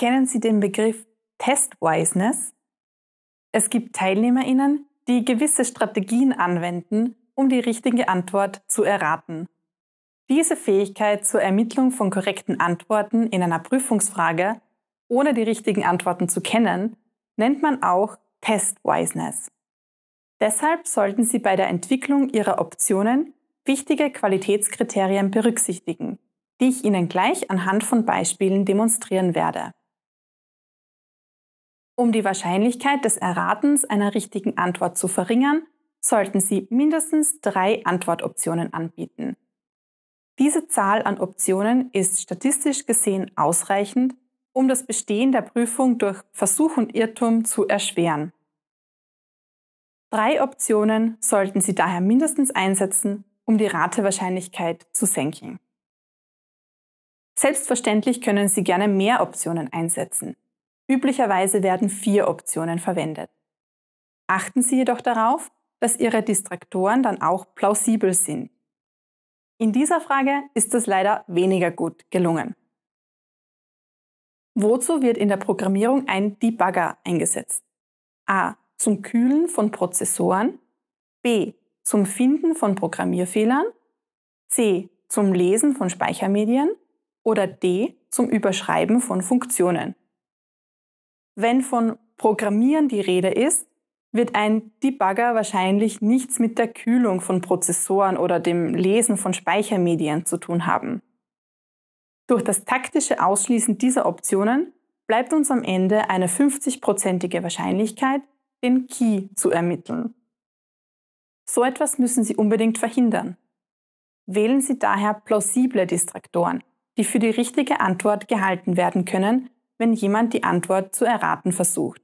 Kennen Sie den Begriff Test-Wiseness? Es gibt TeilnehmerInnen, die gewisse Strategien anwenden, um die richtige Antwort zu erraten. Diese Fähigkeit zur Ermittlung von korrekten Antworten in einer Prüfungsfrage, ohne die richtigen Antworten zu kennen, nennt man auch Test-Wiseness. Deshalb sollten Sie bei der Entwicklung Ihrer Optionen wichtige Qualitätskriterien berücksichtigen, die ich Ihnen gleich anhand von Beispielen demonstrieren werde. Um die Wahrscheinlichkeit des Erratens einer richtigen Antwort zu verringern, sollten Sie mindestens drei Antwortoptionen anbieten. Diese Zahl an Optionen ist statistisch gesehen ausreichend, um das Bestehen der Prüfung durch Versuch und Irrtum zu erschweren. Drei Optionen sollten Sie daher mindestens einsetzen, um die Ratewahrscheinlichkeit zu senken. Selbstverständlich können Sie gerne mehr Optionen einsetzen. Üblicherweise werden vier Optionen verwendet. Achten Sie jedoch darauf, dass Ihre Distraktoren dann auch plausibel sind. In dieser Frage ist es leider weniger gut gelungen. Wozu wird in der Programmierung ein Debugger eingesetzt? A. Zum Kühlen von Prozessoren. B. Zum Finden von Programmierfehlern. C. Zum Lesen von Speichermedien. Oder D. Zum Überschreiben von Funktionen. Wenn von Programmieren die Rede ist, wird ein Debugger wahrscheinlich nichts mit der Kühlung von Prozessoren oder dem Lesen von Speichermedien zu tun haben. Durch das taktische Ausschließen dieser Optionen bleibt uns am Ende eine 50-prozentige Wahrscheinlichkeit, den Key zu ermitteln. So etwas müssen Sie unbedingt verhindern. Wählen Sie daher plausible Distraktoren, die für die richtige Antwort gehalten werden können, wenn jemand die Antwort zu erraten versucht.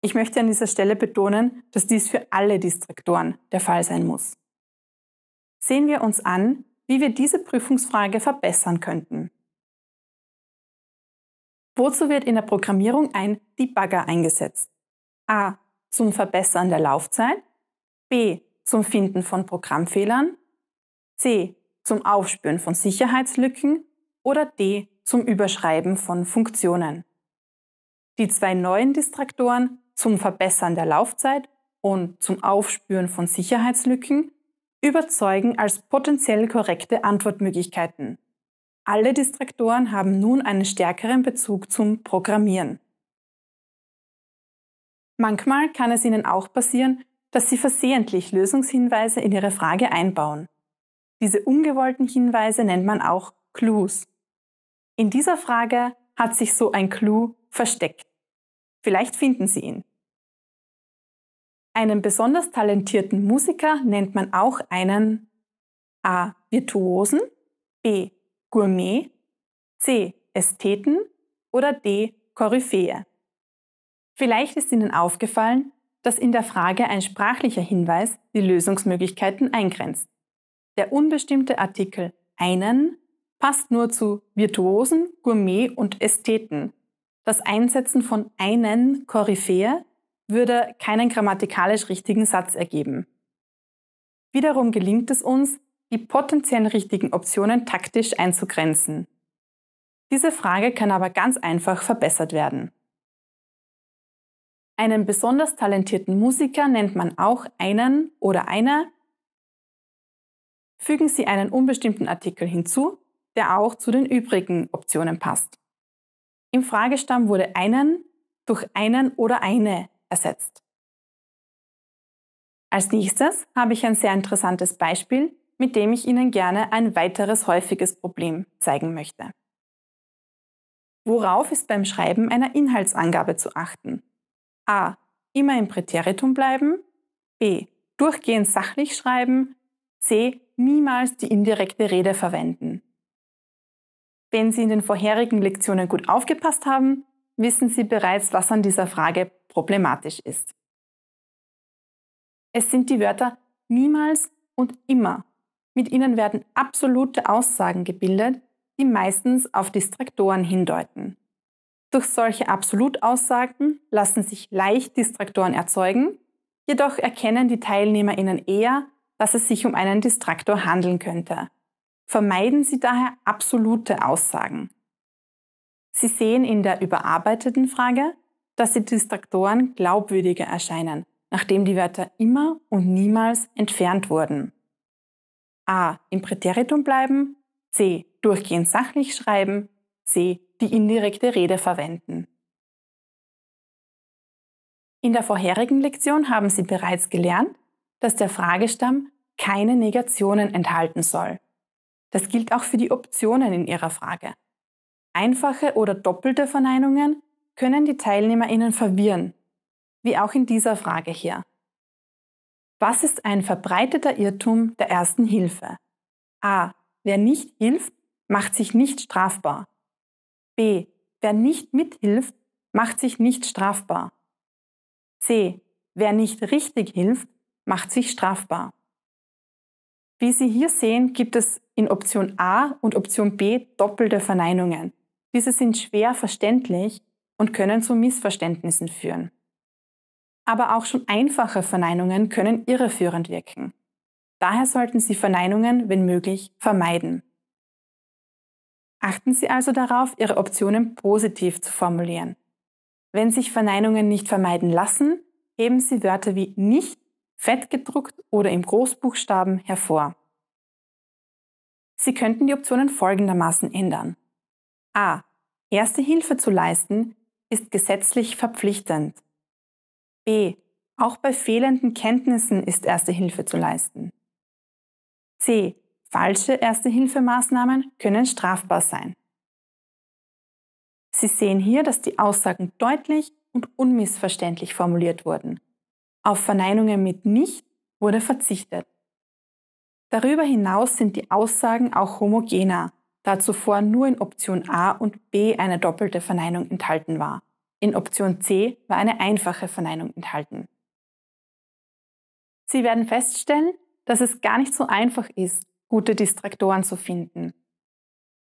Ich möchte an dieser Stelle betonen, dass dies für alle Distraktoren der Fall sein muss. Sehen wir uns an, wie wir diese Prüfungsfrage verbessern könnten. Wozu wird in der Programmierung ein Debugger eingesetzt? A. Zum Verbessern der Laufzeit. B. Zum Finden von Programmfehlern. C. Zum Aufspüren von Sicherheitslücken. Oder D zum Überschreiben von Funktionen. Die zwei neuen Distraktoren zum Verbessern der Laufzeit und zum Aufspüren von Sicherheitslücken überzeugen als potenziell korrekte Antwortmöglichkeiten. Alle Distraktoren haben nun einen stärkeren Bezug zum Programmieren. Manchmal kann es Ihnen auch passieren, dass Sie versehentlich Lösungshinweise in Ihre Frage einbauen. Diese ungewollten Hinweise nennt man auch Clues. In dieser Frage hat sich so ein Clou versteckt. Vielleicht finden Sie ihn. Einen besonders talentierten Musiker nennt man auch einen A. Virtuosen, B. Gourmet, C. Ästheten oder D. Koryphäe. Vielleicht ist Ihnen aufgefallen, dass in der Frage ein sprachlicher Hinweis die Lösungsmöglichkeiten eingrenzt. Der unbestimmte Artikel einen passt nur zu Virtuosen, Gourmet und Ästheten. Das Einsetzen von einen Koryphäe würde keinen grammatikalisch richtigen Satz ergeben. Wiederum gelingt es uns, die potenziell richtigen Optionen taktisch einzugrenzen. Diese Frage kann aber ganz einfach verbessert werden. Einen besonders talentierten Musiker nennt man auch einen oder eine. Fügen Sie einen unbestimmten Artikel hinzu, der auch zu den übrigen Optionen passt. Im Fragestamm wurde einen durch einen oder eine ersetzt. Als nächstes habe ich ein sehr interessantes Beispiel, mit dem ich Ihnen gerne ein weiteres häufiges Problem zeigen möchte. Worauf ist beim Schreiben einer Inhaltsangabe zu achten? A. Immer im Präteritum bleiben. B. Durchgehend sachlich schreiben. C. Niemals die indirekte Rede verwenden. Wenn Sie in den vorherigen Lektionen gut aufgepasst haben, wissen Sie bereits, was an dieser Frage problematisch ist. Es sind die Wörter niemals und immer. Mit ihnen werden absolute Aussagen gebildet, die meistens auf Distraktoren hindeuten. Durch solche Absolutaussagen lassen sich leicht Distraktoren erzeugen, jedoch erkennen die TeilnehmerInnen eher, dass es sich um einen Distraktor handeln könnte. Vermeiden Sie daher absolute Aussagen. Sie sehen in der überarbeiteten Frage, dass die Distraktoren glaubwürdiger erscheinen, nachdem die Wörter immer und niemals entfernt wurden. A. Im Präteritum bleiben. C. Durchgehend sachlich schreiben. C. Die indirekte Rede verwenden. In der vorherigen Lektion haben Sie bereits gelernt, dass der Fragestamm keine Negationen enthalten soll. Das gilt auch für die Optionen in Ihrer Frage. Einfache oder doppelte Verneinungen können die TeilnehmerInnen verwirren, wie auch in dieser Frage hier. Was ist ein verbreiteter Irrtum der ersten Hilfe? A. Wer nicht hilft, macht sich nicht strafbar. B. Wer nicht mithilft, macht sich nicht strafbar. C. Wer nicht richtig hilft, macht sich strafbar. Wie Sie hier sehen, gibt es in Option A und Option B doppelte Verneinungen. Diese sind schwer verständlich und können zu Missverständnissen führen. Aber auch schon einfache Verneinungen können irreführend wirken. Daher sollten Sie Verneinungen, wenn möglich, vermeiden. Achten Sie also darauf, Ihre Optionen positiv zu formulieren. Wenn sich Verneinungen nicht vermeiden lassen, heben Sie Wörter wie nicht, fett gedruckt oder im Großbuchstaben hervor. Sie könnten die Optionen folgendermaßen ändern. A. Erste Hilfe zu leisten ist gesetzlich verpflichtend. B. Auch bei fehlenden Kenntnissen ist Erste Hilfe zu leisten. C. Falsche Erste-Hilfemaßnahmen können strafbar sein. Sie sehen hier, dass die Aussagen deutlich und unmissverständlich formuliert wurden. Auf Verneinungen mit nicht wurde verzichtet. Darüber hinaus sind die Aussagen auch homogener, da zuvor nur in Option A und B eine doppelte Verneinung enthalten war. In Option C war eine einfache Verneinung enthalten. Sie werden feststellen, dass es gar nicht so einfach ist, gute Distraktoren zu finden.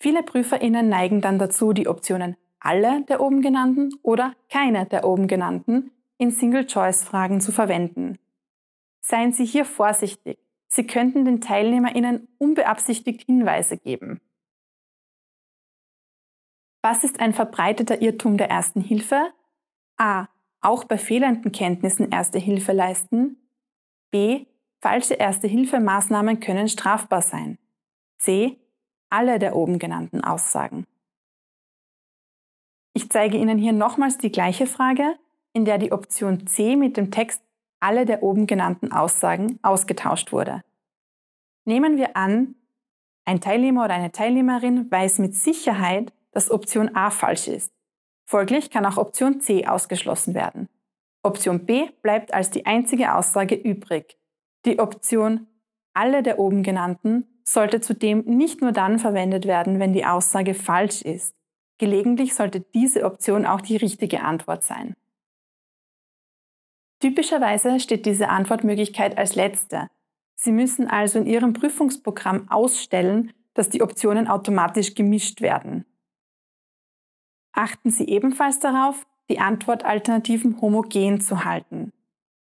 Viele PrüferInnen neigen dann dazu, die Optionen alle der oben genannten oder keine der oben genannten in Single-Choice-Fragen zu verwenden. Seien Sie hier vorsichtig. Sie könnten den TeilnehmerInnen unbeabsichtigt Hinweise geben. Was ist ein verbreiteter Irrtum der ersten Hilfe? A. Auch bei fehlenden Kenntnissen Erste Hilfe leisten. B. Falsche Erste-Hilfe-Maßnahmen können strafbar sein. C. Alle der oben genannten Aussagen. Ich zeige Ihnen hier nochmals die gleiche Frage, in der die Option C mit dem Text alle der oben genannten Aussagen ausgetauscht wurde. Nehmen wir an, ein Teilnehmer oder eine Teilnehmerin weiß mit Sicherheit, dass Option A falsch ist. Folglich kann auch Option C ausgeschlossen werden. Option B bleibt als die einzige Aussage übrig. Die Option alle der oben genannten sollte zudem nicht nur dann verwendet werden, wenn die Aussage falsch ist. Gelegentlich sollte diese Option auch die richtige Antwort sein. Typischerweise steht diese Antwortmöglichkeit als letzte. Sie müssen also in Ihrem Prüfungsprogramm ausstellen, dass die Optionen automatisch gemischt werden. Achten Sie ebenfalls darauf, die Antwortalternativen homogen zu halten.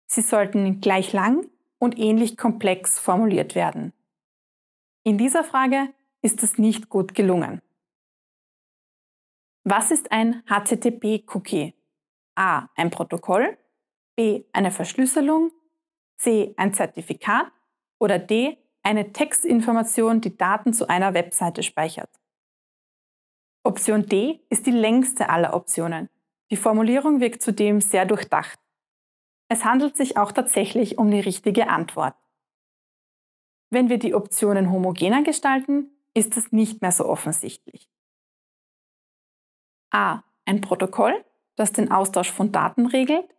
Sie sollten gleich lang und ähnlich komplex formuliert werden. In dieser Frage ist es nicht gut gelungen. Was ist ein HTTP-Cookie? A. Ein Protokoll. B. Eine Verschlüsselung. C. Ein Zertifikat. Oder D. Eine Textinformation, die Daten zu einer Webseite speichert. Option D ist die längste aller Optionen. Die Formulierung wirkt zudem sehr durchdacht. Es handelt sich auch tatsächlich um die richtige Antwort. Wenn wir die Optionen homogener gestalten, ist es nicht mehr so offensichtlich. A. Ein Protokoll, das den Austausch von Daten regelt.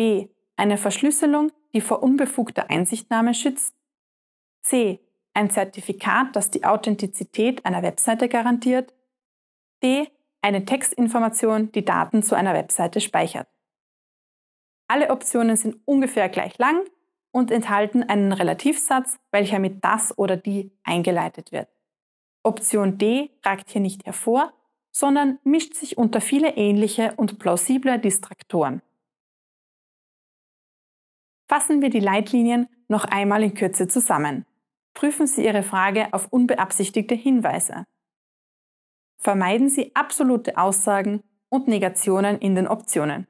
B. Eine Verschlüsselung, die vor unbefugter Einsichtnahme schützt. C. Ein Zertifikat, das die Authentizität einer Webseite garantiert. D. Eine Textinformation, die Daten zu einer Webseite speichert. Alle Optionen sind ungefähr gleich lang und enthalten einen Relativsatz, welcher mit das oder die eingeleitet wird. Option D ragt hier nicht hervor, sondern mischt sich unter viele ähnliche und plausible Distraktoren. Fassen wir die Leitlinien noch einmal in Kürze zusammen. Prüfen Sie Ihre Frage auf unbeabsichtigte Hinweise. Vermeiden Sie absolute Aussagen und Negationen in den Optionen.